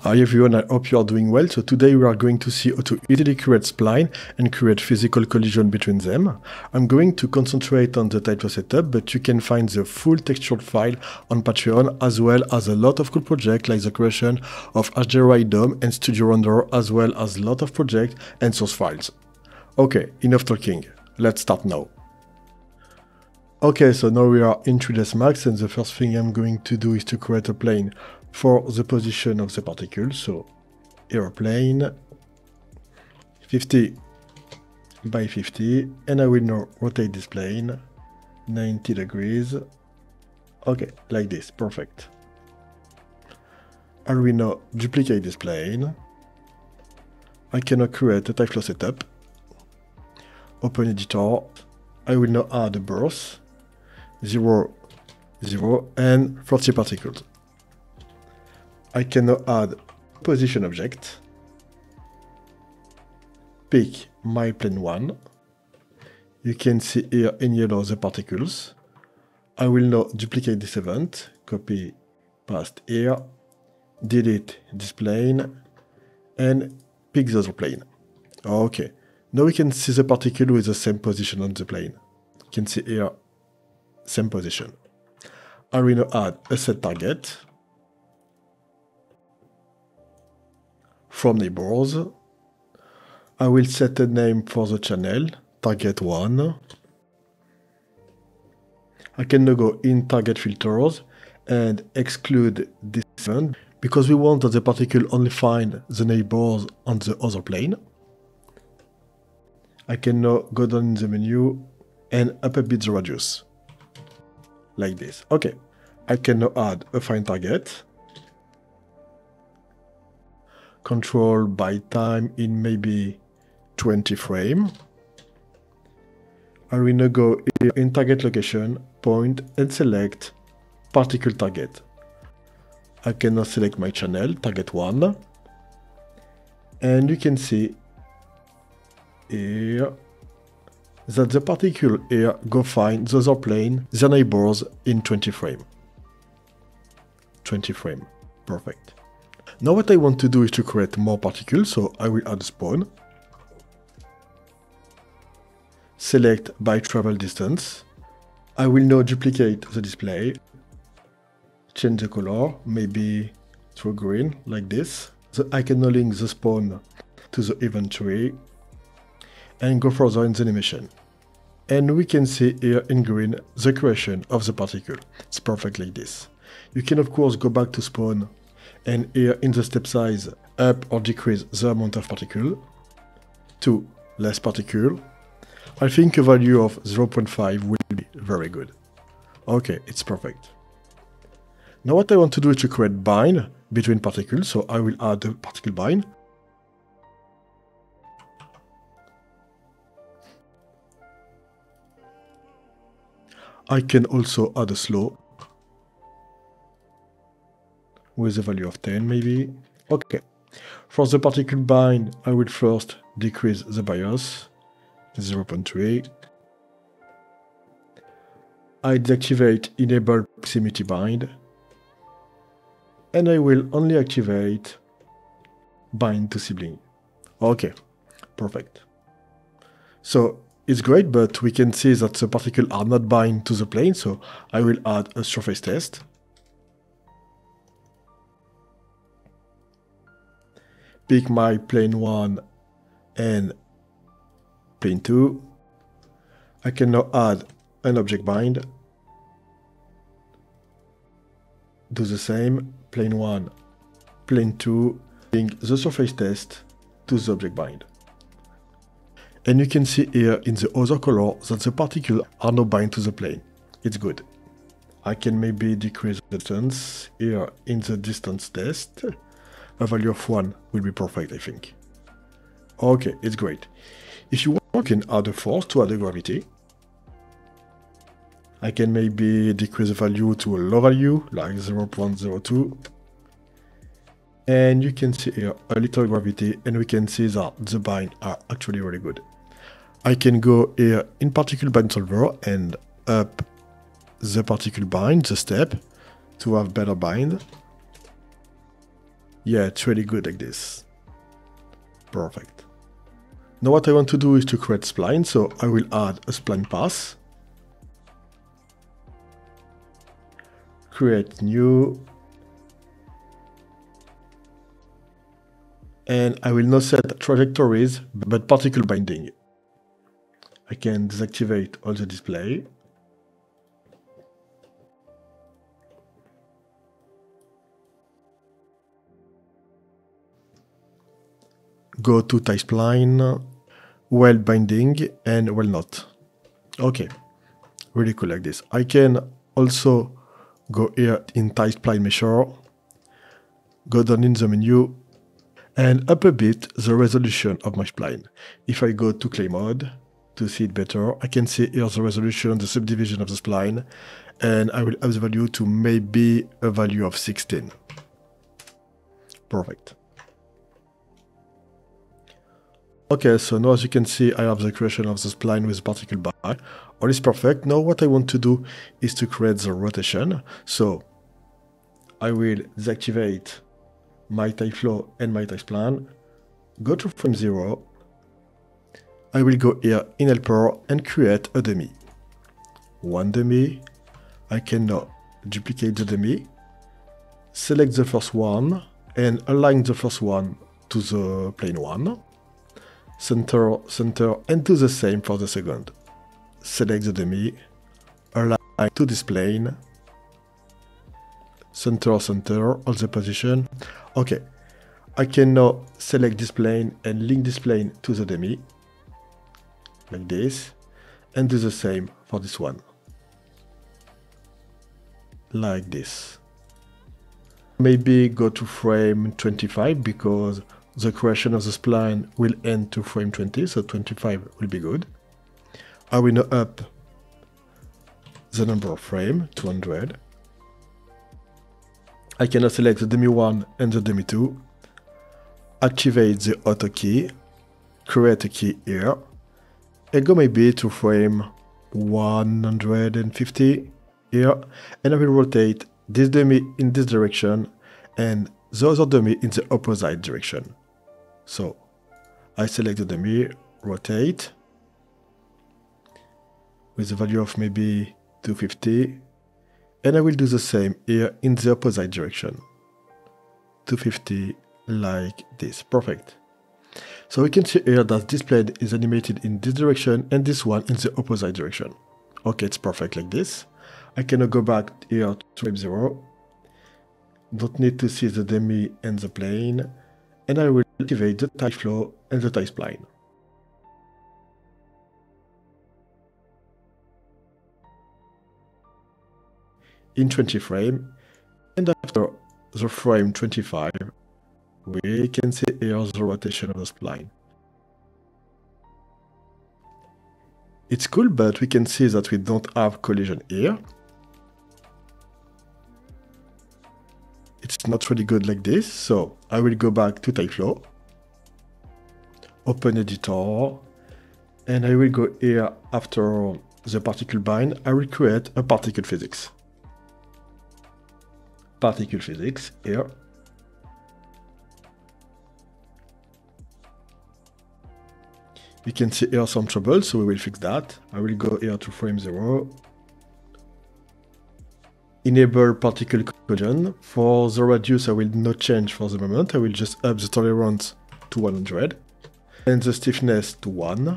Hi everyone, I hope you are doing well. So today we are going to see how to easily create spline and create physical collision between them. I'm going to concentrate on the tyFlow setup, but you can find the full textured file on Patreon as well as a lot of cool projects like the creation of HDRI dome and Studio Render as well as a lot of projects and source files. Okay, enough talking. Let's start now. Okay, so now we are in 3ds Max and the first thing I'm going to do is to create a plane for the position of the particle. So airplane 50 by 50 and I will now rotate this plane 90 degrees. Okay, like this, perfect. I will now duplicate this plane. I can now create a tyFlow setup. Open editor. I will now add a burst 0, 0 and 40 particles. I can now add position object, pick my plane 1. You can see here in yellow the particles. I will now duplicate this event, copy, paste here, delete this plane, and pick the other plane. Okay, now we can see the particle with the same position on the plane. You can see here, same position. I will now add a set target, from neighbors. I will set a name for the channel, target 1. I can now go in target filters and exclude this event because we want that the particle only find the neighbors on the other plane. I can now go down in the menu and up a bit the radius. Like this. Okay. I can now add a find target control by time in maybe 20 frame. I will now go in target location, point and select particle target. I can now select my channel, target 1. And you can see here that the particle here go find the other plane, the neighbors in 20 frame. 20 frame, perfect. Now what I want to do is to create more particles, so I will add spawn. Select by travel distance. I will now duplicate the display. Change the color, maybe to green, like this. So I can now link the spawn to the event tree and go further in the animation. And we can see here in green the creation of the particle. It's perfect like this. You can of course go back to spawn and here in the step size up or decrease the amount of particle to less particle. I think a value of 0.5 will be very good. Okay, it's perfect. Now what I want to do is to create bind between particles, so I will add a particle bind. I can also add a slow with a value of 10 maybe. Okay. For the particle bind, I will first decrease the bias, 0.3. I deactivate enable proximity bind. And I will only activate bind to sibling. Okay, perfect. So it's great, but we can see that the particles are not bind to the plane, so I will add a surface test. Pick my plane 1 and plane 2. I can now add an object bind. Do the same, plane 1, plane 2, link the surface test to the object bind. And you can see here in the other color that the particles are now bind to the plane. It's good. I can maybe decrease the distance here in the distance test a value of 1 will be perfect, I think. Okay, it's great. If you want, you can add a force to add a gravity. I can maybe decrease the value to a low value, like 0.02. And you can see here a little gravity, and we can see that the bind are actually really good. I can go here in particle bind solver and up the particle bind, the step, to have better bind. Yeah, it's really good like this. Perfect. Now what I want to do is to create spline, so I will add a spline paths. Create new. And I will not set trajectories, but particle binding. I can deactivate all the display. Go to tySpline, well binding, and well not. Okay, really cool like this. I can also go here in tySpline measure, go down in the menu, and up a bit the resolution of my spline. If I go to clay mode, to see it better. I can see here the resolution, the subdivision of the spline, and I will have the value to maybe a value of 16. Perfect. Okay, so now as you can see, I have the creation of the spline with particle bar. All is perfect. Now what I want to do is to create the rotation. So I will deactivate my tyFlow and my tySpline, go to frame 0, I will go here in helper and create a dummy. One dummy. I can now duplicate the dummy, select the first one and align the first one to the plane one. Center, center and do the same for the second. Select the dummy, align to this plane, center, center, all the position. Okay, I can now select this plane and link this plane to the dummy like this and do the same for this one like this maybe go to frame 25 because the creation of the spline will end to frame 20 so 25 will be good. I will now up the number of frame 200 I can now select the dummy 1 and the dummy 2 activate the auto key create a key here I go maybe to frame 150 here and I will rotate this dummy in this direction and the other dummy in the opposite direction. So I select the dummy, rotate with a value of maybe 250 and I will do the same here in the opposite direction. 250 like this, perfect. So we can see here that this plane is animated in this direction and this one in the opposite direction. Okay, it's perfect like this. I cannot go back here to frame 0. Don't need to see the dummy and the plane. And I will activate the tyFlow and the tySpline. In 20 frame, and after the frame 25, we can see here the rotation of the spline. It's cool, but we can see that we don't have collision here. Not really good like this, so I will go back to Tyflow, open editor, and I will go here after the particle bind, I will create a particle physics. Particle physics here. We can see here some trouble, so we will fix that. I will go here to frame 0. Enable particle For the radius, I will not change for the moment. I will just up the tolerance to 100 and the stiffness to 1.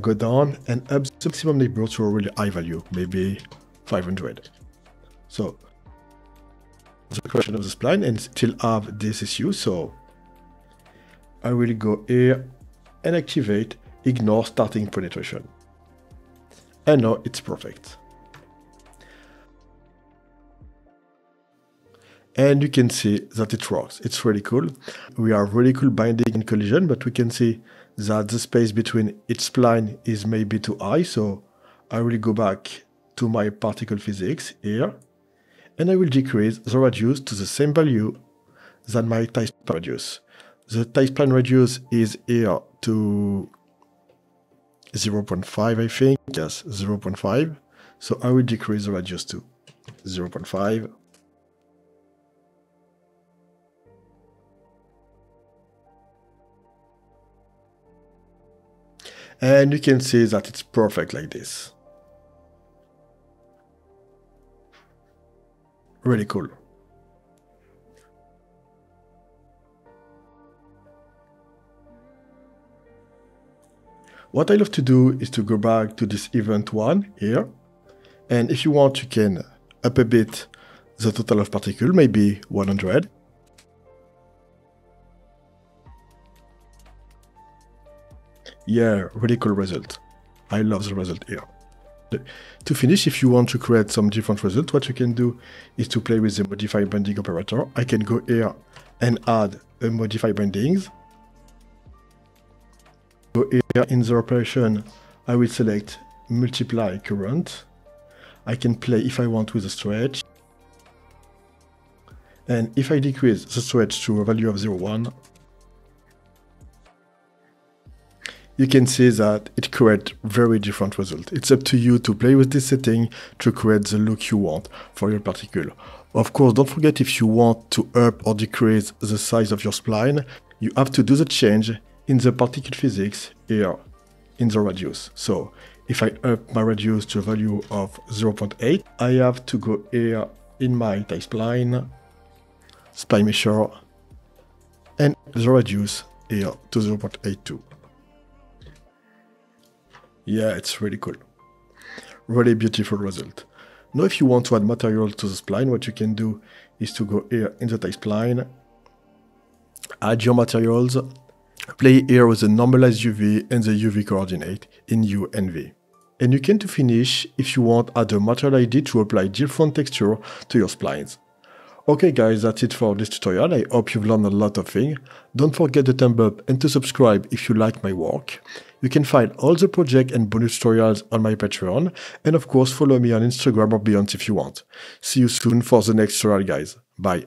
Go down and up the maximum neighbor to a really high value, maybe 500. So the question of the spline and still have this issue, so I will go here and activate ignore starting penetration. And now it's perfect. And you can see that it works. It's really cool. We are really cool binding and collision, but we can see that the space between each spline is maybe too high. So I will go back to my particle physics here, and I will decrease the radius to the same value than my tie radius. The tySpline radius is here to 0.5 I think, yes, 0.5. So I will decrease the radius to 0.5. And you can see that it's perfect like this. Really cool. What I love to do is to go back to this event one here. And if you want, you can up a bit the total of particle, maybe 100. Yeah, really cool result. I love the result here. To finish, if you want to create some different result, what you can do is to play with the modify binding operator. I can go here and add a modify bindings. Go here in the operation, I will select multiply current. I can play if I want with a stretch. And if I decrease the stretch to a value of 0.1, you can see that it creates very different results. It's up to you to play with this setting to create the look you want for your particle. Of course, don't forget if you want to up or decrease the size of your spline, you have to do the change in the particle physics here in the radius. So if I up my radius to a value of 0.8, I have to go here in my tySpline, spline measure, and the radius here to 0.82. Yeah, it's really cool. Really beautiful result. Now if you want to add material to the spline, what you can do is to go here in the tySpline, add your materials, play here with the normalized UV and the UV coordinate in U and V. And you can to finish, if you want, add a material ID to apply different texture to your splines. Okay guys, that's it for this tutorial. I hope you've learned a lot of things. Don't forget to thumb up and to subscribe if you like my work. You can find all the project and bonus tutorials on my Patreon. And of course, follow me on Instagram or Behance if you want. See you soon for the next tutorial guys. Bye.